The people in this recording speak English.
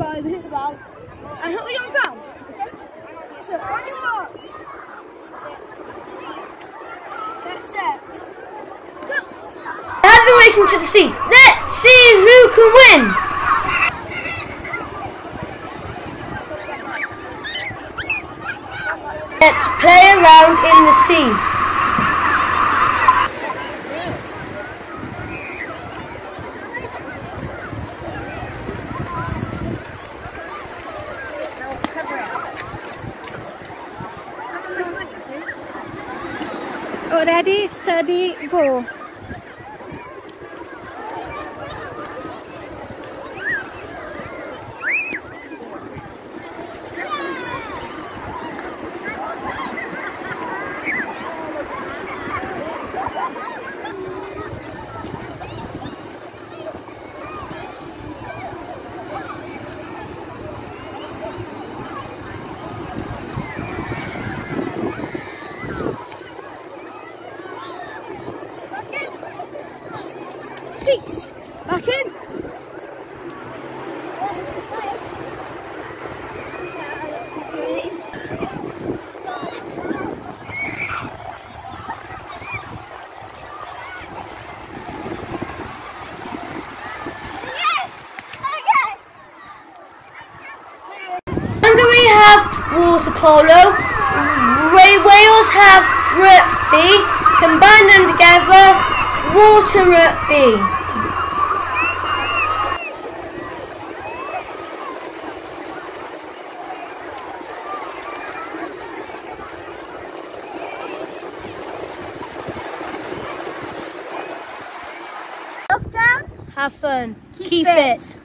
And who are you on ground? Okay. So on your mark. Get set. Go. Have the racing to the sea. Let's see who can win. Let's play around in the sea. Oh, ready, steady, go. Back in. Water polo, Ray Wales have rugby, combine them together, water rugby. Have fun. Keep Keep fit. fit.